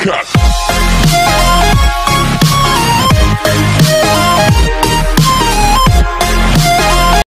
cut.